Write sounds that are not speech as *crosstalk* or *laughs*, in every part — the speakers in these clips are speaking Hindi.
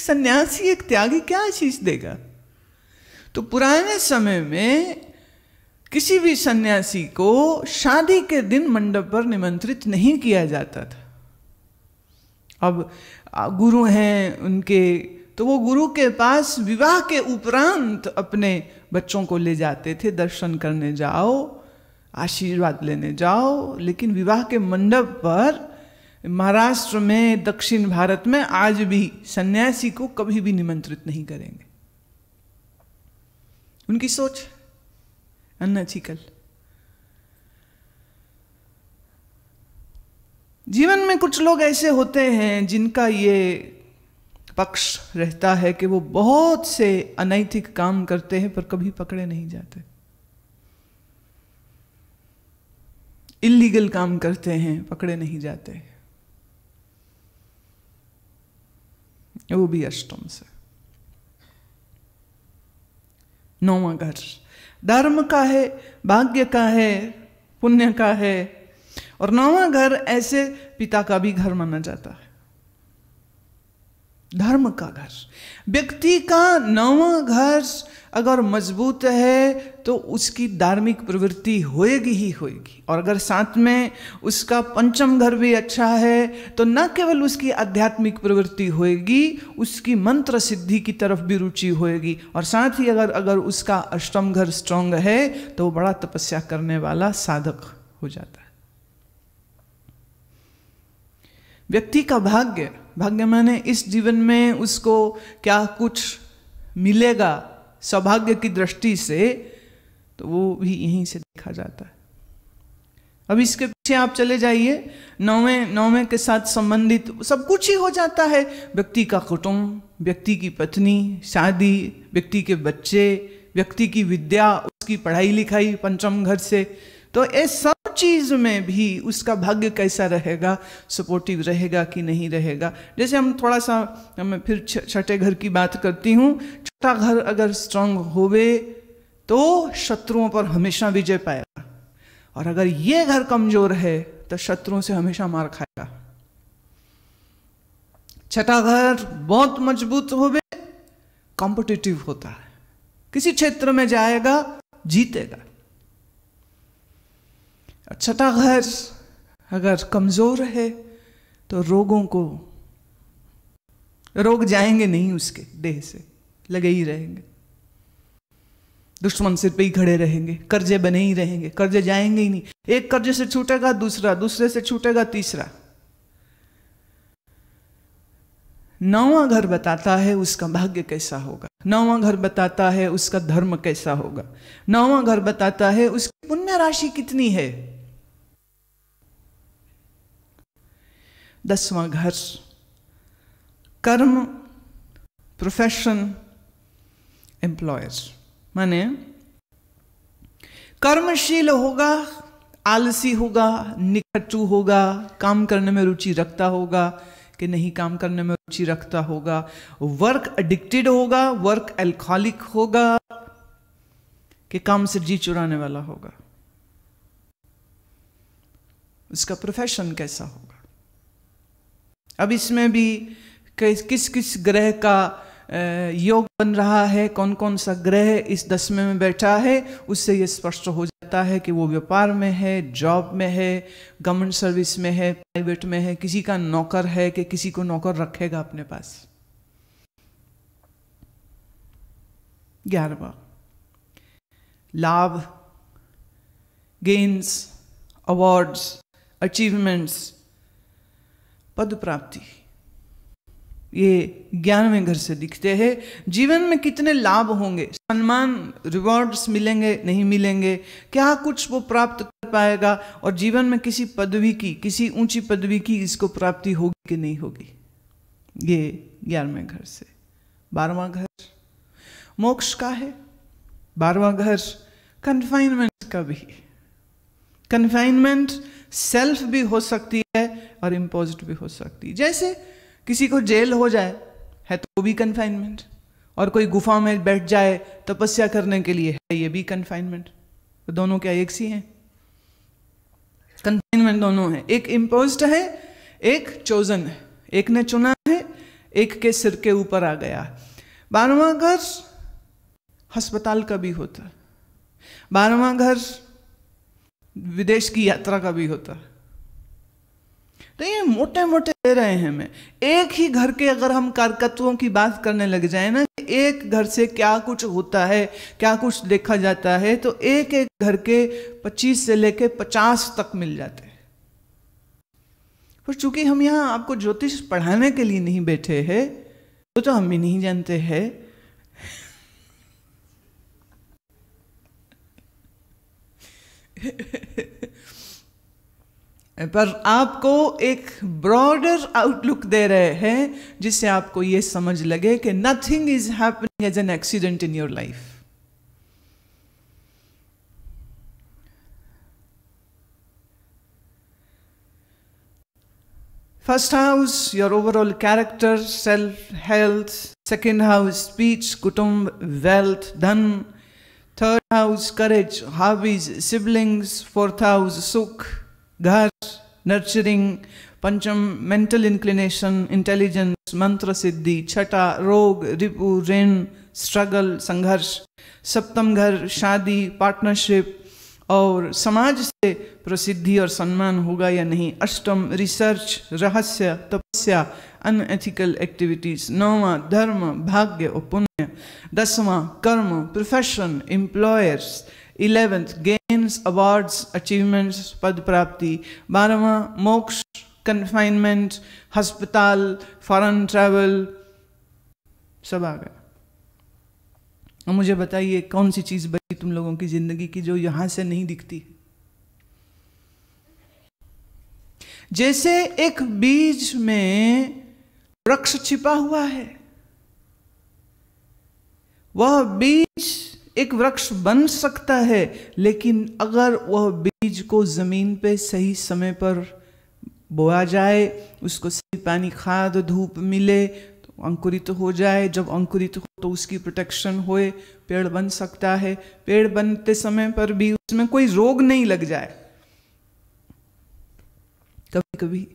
सन्यासी, एक त्यागी क्या चीज़ देगा? तो पुराने समय में किसी भी सन्यासी को शादी के दिन मंडप पर निमंत्रित नहीं किया जाता था। अब गुरु हैं उनके तो वो गुरु के पास विवाह के उपरांत अपने बच्चों को ले जाते थे, दर्शन करने जाओ, आशीर्वाद लेने जाओ, लेकिन विवाह के मंडप पर महाराष्ट्र में, दक्षिण भारत में आज भी सन्यासी को कभी भी निमंत्रित नहीं करेंगे। उनकी सोच अनएथिकल जीवन में कुछ लोग ऐसे होते हैं जिनका ये पक्ष रहता है कि वो बहुत से अनैतिक काम करते हैं पर कभी पकड़े नहीं जाते। इलीगल काम करते हैं, पकड़े नहीं जाते। वो भी अष्टम से नौवा घर धर्म का है भाग्य का है पुण्य का है और नौवा घर ऐसे पिता का भी घर माना जाता है धर्म का घर। व्यक्ति का नौवा घर अगर मज़बूत है तो उसकी धार्मिक प्रवृत्ति होएगी ही होएगी। और अगर साथ में उसका पंचम घर भी अच्छा है तो न केवल उसकी आध्यात्मिक प्रवृत्ति होएगी, उसकी मंत्र सिद्धि की तरफ़ भी रुचि होएगी। और साथ ही अगर अगर उसका अष्टम घर स्ट्रांग है तो वो बड़ा तपस्या करने वाला साधक हो जाता है। व्यक्ति का भाग्य। भाग्य माने इस जीवन में उसको क्या कुछ मिलेगा सौभाग्य की दृष्टि से तो वो भी यहीं से देखा जाता है। अब इसके पीछे आप चले जाइए, नौवे नौवे के साथ संबंधित सब कुछ ही हो जाता है। व्यक्ति का कुटुंब, व्यक्ति की पत्नी, शादी, व्यक्ति के बच्चे, व्यक्ति की विद्या, उसकी पढ़ाई लिखाई, पंचम घर से। तो ये सब चीज़ में भी उसका भाग्य कैसा रहेगा सपोर्टिव रहेगा कि नहीं रहेगा? जैसे हम थोड़ा सा मैं फिर छठे घर की बात करती हूँ। छठा घर अगर स्ट्रांग होवे तो शत्रुओं पर हमेशा विजय पाएगा। और अगर ये घर कमज़ोर है तो शत्रुओं से हमेशा मार खाएगा। छठा घर बहुत मज़बूत होवे कॉम्पिटिटिव होता है। किसी क्षेत्र में जाएगा, जीतेगा। छठा घर अगर कमज़ोर है तो रोगों को रोग जाएँगे नहीं उसके, देह से लगे ही रहेंगे। दुश्मन सिर पे ही खड़े रहेंगे, कर्जे बने ही रहेंगे, कर्जे जाएँगे ही नहीं। एक कर्जे से छूटेगा दूसरा, दूसरे से छूटेगा तीसरा। नौवा घर बताता है उसका भाग्य कैसा होगा। नौवा घर बताता है उसका धर्म कैसा होगा। नौवा घर बताता है उसकी पुण्य राशि कितनी है। दसवां घर। कर्म प्रोफेशन एम्प्लॉयर माने, कर्मशील होगा, आलसी होगा निकटू होगा, काम करने में रुचि रखता होगा कि नहीं काम करने में रुचि रखता होगा। वर्क एडिक्टेड होगा वर्क एल्कोहलिक होगा कि काम से जी चुराने वाला होगा। उसका प्रोफेशन कैसा होगा? अब इसमें भी किस किस ग्रह का योग बन रहा है कौन कौन सा ग्रह इस दसवें में बैठा है, उससे ये स्पष्ट हो जाता है कि वो व्यापार में है, जॉब में है गवर्नमेंट सर्विस में है प्राइवेट में है, किसी का नौकर है कि किसी को नौकर रखेगा अपने पास। ग्यारहवा। लाभ गेन्स अवार्ड्स अचीवमेंट्स पद प्राप्ति ये ज्ञानवें घर से दिखते हैं। जीवन में कितने लाभ होंगे? सम्मान रिवॉर्ड्स मिलेंगे, नहीं मिलेंगे? क्या कुछ वो प्राप्त कर पाएगा? और जीवन में किसी पदवी की, किसी ऊँची पदवी की इसको प्राप्ति होगी कि नहीं होगी? ये ग्यारहवें घर से। बारहवा घर, मोक्ष का है। बारहवा घर कन्फाइनमेंट का भी। कन्फाइनमेंट सेल्फ भी हो सकती है और इम्पोज भी हो सकती है। जैसे किसी को जेल हो जाए, है तो भी कन्फाइनमेंट और कोई गुफा में बैठ जाए, तपस्या करने के लिए है, ये भी कन्फाइनमेंट तो दोनों क्या एक सी हैं? कन्फाइनमेंट दोनों है। एक इम्पोज है, एक चोजन है। एक ने चुना है, एक के सिर के ऊपर आ गया। बारहवा घर अस्पताल का भी होता। है बारहवा घर विदेश की यात्रा का भी होता है। तो ये मोटे मोटे दे रहे हैं हमें। एक ही घर के अगर हम कारकत्वों की बात करने लग जाए ना एक घर से क्या कुछ होता है क्या कुछ देखा जाता है तो एक एक घर के 25 से लेके 50 तक मिल जाते हैं। पर चूँकि हम यहाँ आपको ज्योतिष पढ़ाने के लिए नहीं बैठे हैं तो, तो हम भी नहीं जानते हैं *laughs* पर आपको एक ब्रॉडर आउटलुक दे रहे हैं, जिससे आपको यह समझ लगे कि nothing is happening as an accident in your life first house your overall character self health second house speech कुटुंब वेल्थ धन. Third house, courage, hobbies, siblings. Fourth house, sukh, ghar, nurturing, पंचम मेंटल इंक्लिनेशन इंटेलिजेंस मंत्र सिद्धि छठा रोग रिपु ऋण स्ट्रगल संघर्ष सप्तम घर शादी पार्टनरशिप और समाज से प्रसिद्धि और सम्मान होगा या नहीं? अष्टम रिसर्च रहस्य, तपस्या अनएथिकल एक्टिविटीज़ नौवा, धर्म, भाग्य और पुण्य, दसवां, कर्म profession employers eleventh gains awards achievements पद प्राप्ति बारहवा, मोक्ष कन्फाइनमेंट हस्पताल फॉरन ट्रैवल सब आ गया। अब मुझे बताइए कौन सी चीज़ बची तुम लोगों की ज़िंदगी की जो यहाँ से नहीं दिखती? जैसे एक बीज में वृक्ष छिपा हुआ है। वह बीज एक वृक्ष बन सकता है, लेकिन अगर वह बीज को ज़मीन पे सही समय पर बोया जाए, उसको सही पानी, खाद, धूप मिले तो अंकुरित तो हो जाए। जब अंकुरित तो हो तो उसकी प्रोटेक्शन होए। पेड़ बन सकता है। पेड़ बनते समय पर भी उसमें कोई रोग नहीं लग जाए। कभी कभी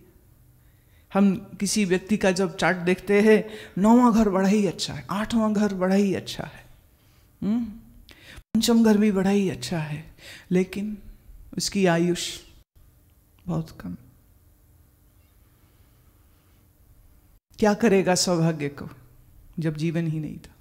हम किसी व्यक्ति का जब चार्ट देखते हैं, नौवा घर बड़ा ही अच्छा है, आठवां घर बड़ा ही अच्छा है हम्म पंचम घर भी बड़ा ही अच्छा है, लेकिन उसकी आयुष बहुत कम। क्या करेगा सौभाग्य को, जब जीवन ही नहीं था?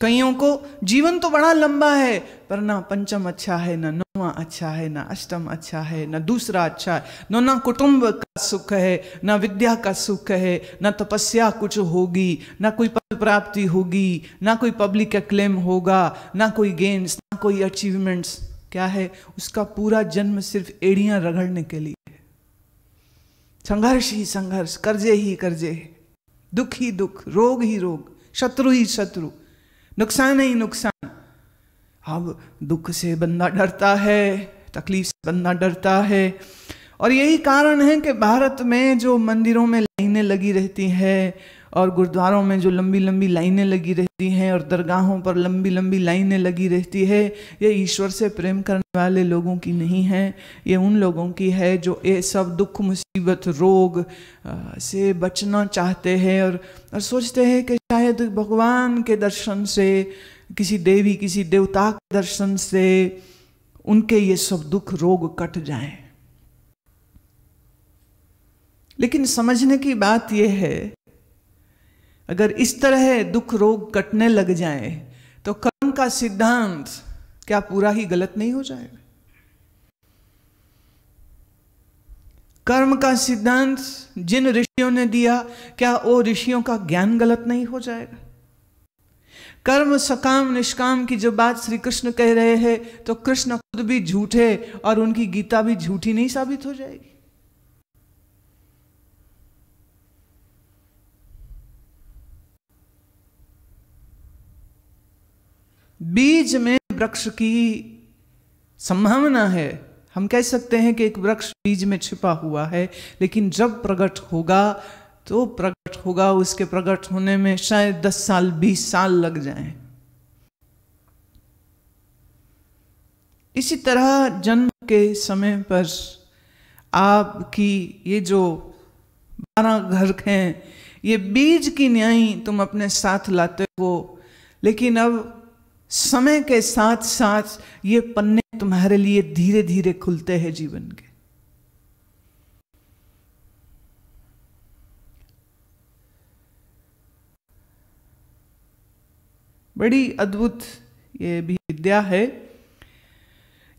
कईयों को, जीवन तो बड़ा लंबा है, पर ना पंचम अच्छा है ना अच्छा है, ना अष्टम अच्छा है, ना दूसरा अच्छा है, न ना कुटुंब का सुख है, ना विद्या का सुख है, ना तपस्या कुछ होगी, ना कोई पद प्राप्ति होगी, ना कोई पब्लिक क्लेम होगा, ना कोई गेम्स ना कोई अचीवमेंट्स क्या है? उसका पूरा जन्म सिर्फ़ एड़ियाँ रगड़ने के लिए संघर्ष ही संघर्ष, कर्जे ही कर्जे दुख ही दुख, रोग ही रोग, शत्रु ही शत्रु। नुकसान ही नुकसान। अब दुख से बंदा डरता है तकलीफ़ से बंदा डरता है। और यही कारण है कि भारत में जो मंदिरों में लाइनें लगी रहती हैं और गुरुद्वारों में जो लंबी लंबी लाइनें लगी रहती हैं और दरगाहों पर लंबी लंबी लाइनें लगी रहती है ये ईश्वर से प्रेम करने वाले लोगों की नहीं है। ये उन लोगों की है जो ये सब दुख मुसीबत रोग से बचना चाहते हैं और, और सोचते हैं कि शायद भगवान के दर्शन से किसी देवी, किसी देवता के दर्शन से उनके ये सब दुख, रोग कट जाए। लेकिन समझने की बात यह है, अगर इस तरह दुख, रोग कटने लग जाए तो कर्म का सिद्धांत क्या पूरा ही गलत नहीं हो जाएगा? कर्म का सिद्धांत जिन ऋषियों ने दिया, क्या वो ऋषियों का ज्ञान गलत नहीं हो जाएगा? कर्म, सकाम, निष्काम की जो बात श्री कृष्ण कह रहे हैं तो कृष्ण खुद भी झूठे और उनकी गीता भी झूठी नहीं साबित हो जाएगी। बीज में वृक्ष की संभावना है। हम कह सकते हैं कि एक वृक्ष बीज में छिपा हुआ है, लेकिन जब प्रकट होगा तो प्रकट होगा, उसके प्रकट होने में शायद दस साल, बीस साल लग जाए। इसी तरह जन्म के समय पर आपकी ये जो बारह घर हैं, ये बीज की न्याय तुम अपने साथ लाते हो। लेकिन अब समय के साथ साथ ये पन्ने तुम्हारे लिए धीरे धीरे खुलते हैं जीवन के। बड़ी अद्भुत ये भी विद्या है।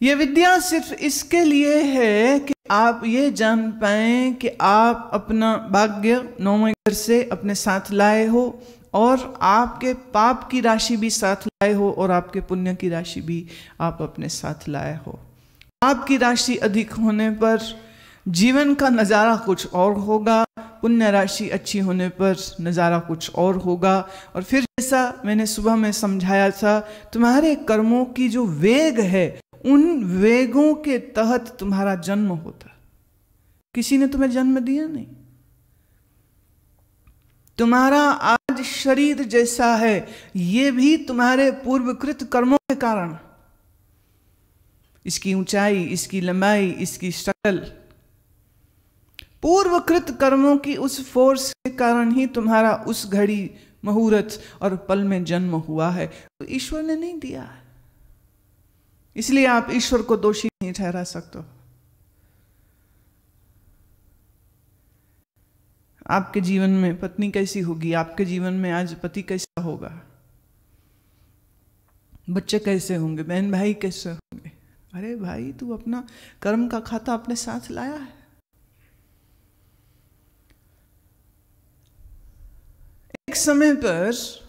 ये विद्या सिर्फ़ इसके लिए है कि आप ये जान पाए कि आप अपना भाग्य नौवे घर से अपने साथ लाए हो और आपके पाप की राशि भी साथ लाए हो और आपके पुण्य की राशि भी आप अपने साथ लाए हो। आपकी राशि अधिक होने पर जीवन का नज़ारा कुछ और होगा पुण्य राशि अच्छी होने पर नज़ारा कुछ और होगा। और फिर जैसा मैंने सुबह में समझाया था, तुम्हारे कर्मों की जो वेग है, उन वेगों के तहत तुम्हारा जन्म होता। किसी ने तुम्हें जन्म दिया नहीं। तुम्हारा आज शरीर जैसा है, ये भी तुम्हारे पूर्वकृत कर्मों के कारण। इसकी ऊंचाई, इसकी लंबाई, इसकी शक्ल पूर्वकृत कर्मों की उस फोर्स के कारण ही तुम्हारा उस घड़ी मुहूर्त और पल में जन्म हुआ है। तो ईश्वर ने नहीं दिया इसलिए आप ईश्वर को दोषी नहीं ठहरा सकते। आपके जीवन में पत्नी कैसी होगी? आपके जीवन में आज पति कैसा होगा? बच्चे कैसे होंगे? बहन भाई कैसे होंगे? अरे भाई, तू अपना कर्म का खाता अपने साथ लाया है। एक समय पर आ,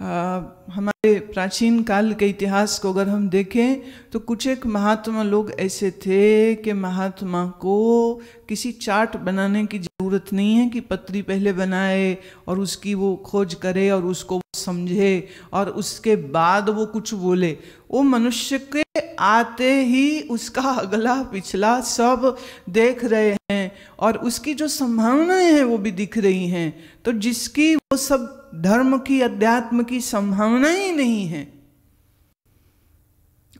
हमारे प्राचीन काल के इतिहास को अगर हम देखें तो कुछ एक महात्मा लोग ऐसे थे कि महात्मा को किसी चार्ट बनाने की ज़रूरत नहीं है कि पत्री पहले बनाए और उसकी वो खोज करे और उसको वो समझे और उसके बाद वो कुछ बोले। वो मनुष्य के आते ही उसका अगला पिछला सब देख रहे हैं और उसकी जो संभावनाएँ हैं वो भी दिख रही हैं। तो जिसकी वो सब धर्म की, अध्यात्म की संभावना ही नहीं है।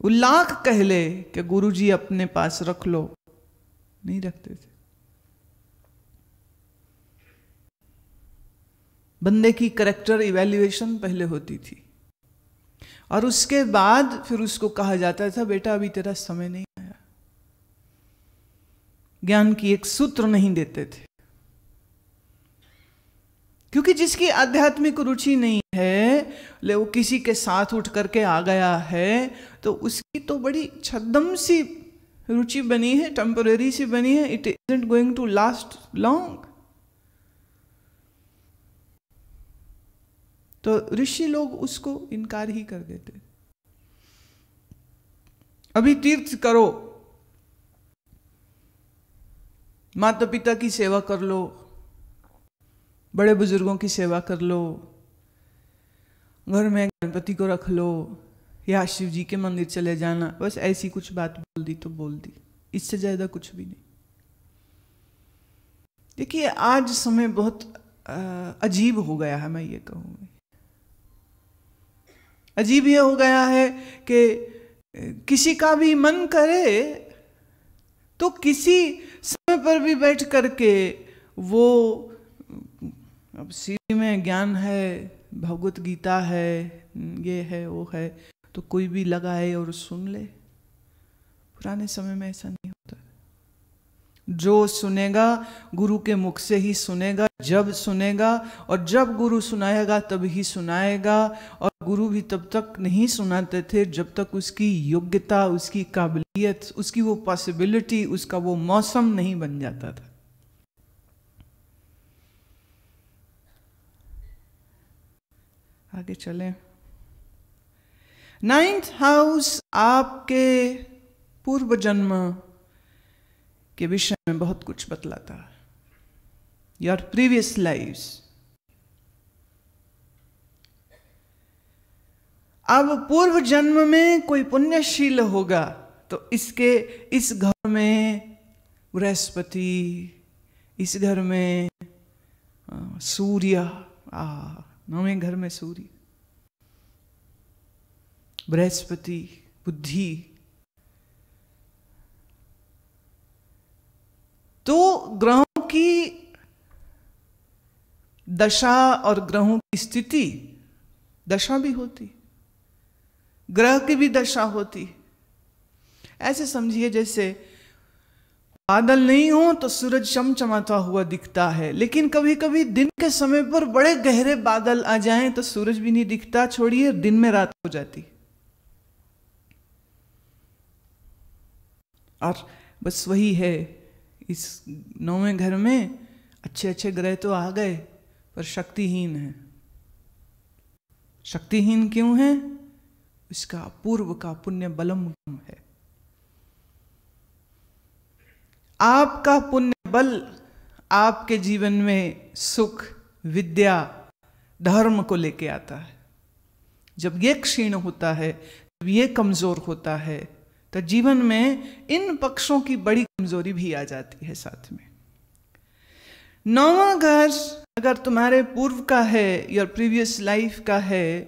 वो लाख कह ले कि गुरु जी अपने पास रख लो। नहीं रखते थे। बंदे की करेक्टर इवेल्युएशन पहले होती थी। और उसके बाद फिर उसको कहा जाता था, बेटा, अभी तेरा समय नहीं आया। ज्ञान की एक सूत्र नहीं देते थे। क्योंकि जिसकी आध्यात्मिक रुचि नहीं है, ले वो किसी के साथ उठ करके आ गया है तो उसकी तो बड़ी छदम सी रुचि बनी है टेम्पररी सी बनी है it is going to last long तो ऋषि लोग उसको इनकार ही कर देते। अभी तीर्थ करो। माता पिता की सेवा कर लो। बड़े बुज़ुर्गों की सेवा कर लो, घर में गणपति को रख लो, या शिव जी के मंदिर चले जाना। बस ऐसी कुछ बात बोल दी तो बोल दी। इससे ज़्यादा कुछ भी नहीं। देखिए, आज समय बहुत अजीब हो गया है, मैं ये कहूँगी। अजीब यह हो गया है कि किसी का भी मन करे तो किसी समय पर भी बैठ करके वो अब सीढ़ी में ज्ञान है, भगवत गीता है, ये है, वो है तो कोई भी लगाए और सुन ले। पुराने समय में ऐसा नहीं होता। जो सुनेगा, गुरु के मुख से ही सुनेगा, जब सुनेगा और जब गुरु सुनाएगा, तब ही सुनाएगा। और गुरु भी तब तक नहीं सुनाते थे जब तक उसकी योग्यता, उसकी काबिलियत, उसकी वो पॉसिबिलिटी उसका वो मौसम नहीं बन जाता था। आगे चले। नाइन्थ हाउस आपके पूर्व जन्म के विषय में बहुत कुछ बतलाता है। योर प्रीवियस लाइफ अब पूर्व जन्म में कोई पुण्यशील होगा तो इसके, इस घर में बृहस्पति, इस घर में सूर्य, आ नौवें घर में सूर्य। बृहस्पति, बुद्धि। तो ग्रहों की दशा और ग्रहों की स्थिति, दशा भी होती, ग्रह की भी दशा होती। ऐसे समझिए जैसे बादल नहीं हो तो सूरज चमचमाता हुआ दिखता है। लेकिन कभी कभी दिन के समय पर बड़े गहरे बादल आ जाएँ तो सूरज भी नहीं दिखता। छोड़िए, दिन में रात हो जाती। और बस वही है, इस नौवें घर में अच्छे अच्छे ग्रह तो आ गए, पर शक्तिहीन है। शक्तिहीन क्यों है? इसका पूर्व का पुण्य बलम है। आपका पुण्य बल आपके जीवन में सुख, विद्या, धर्म को लेके आता है। जब ये क्षीण होता है, जब ये कमज़ोर होता है तो जीवन में इन पक्षों की बड़ी कमज़ोरी भी आ जाती है साथ में। नौवा घर अगर तुम्हारे पूर्व का है या प्रीवियस लाइफ का है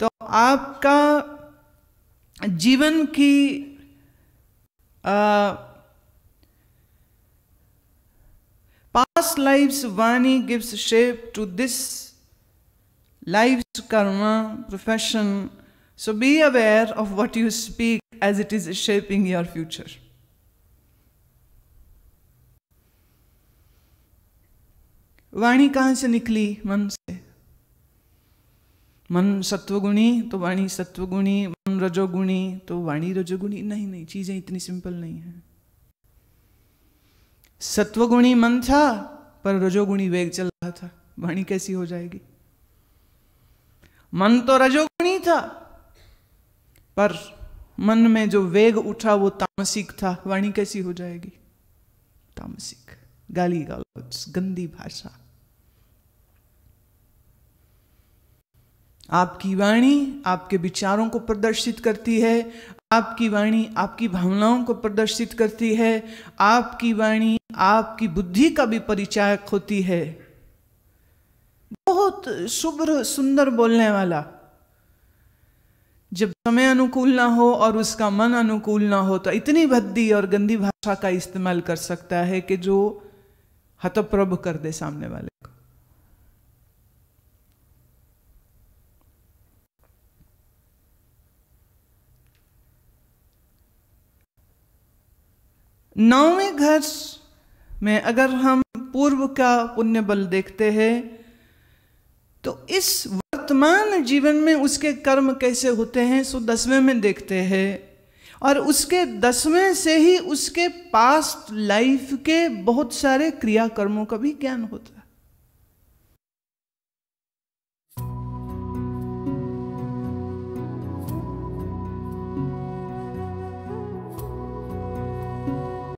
तो आपका जीवन की past life Vani gives shape to this life karma profession so be aware of what you speak as it is shaping your future वाणी कहाँ से निकली मन से मन सत्वगुणी तो वाणी सत्वगुणी मन रजोगुणी तो वाणी रजोगुणी नहीं नहीं चीज़ें इतनी सिंपल नहीं है सत्वगुणी मन था, पर रजोगुणी वेग चल रहा था। वाणी कैसी हो जाएगी? मन तो रजोगुणी था, पर मन में जो वेग उठा, वो तामसिक था। वाणी कैसी हो जाएगी? तामसिक। गाली गलौज, गंदी भाषा। आपकी वाणी आपके विचारों को प्रदर्शित करती है। आपकी वाणी आपकी भावनाओं को प्रदर्शित करती है। आपकी वाणी आपकी बुद्धि का भी परिचायक होती है। बहुत शुभ्र, सुंदर बोलने वाला। जब समय अनुकूल ना हो और उसका मन अनुकूल ना हो तो इतनी भद्दी और गंदी भाषा का इस्तेमाल कर सकता है कि जो हतप्रभ कर दे सामने वाले को। नौवें घर में अगर हम पूर्व का पुण्य बल देखते हैं तो इस वर्तमान जीवन में उसके कर्म कैसे होते हैं, सो दसवें में देखते हैं। और उसके दसवें से ही उसके पास्ट लाइफ के बहुत सारे क्रियाकर्मों का भी ज्ञान होता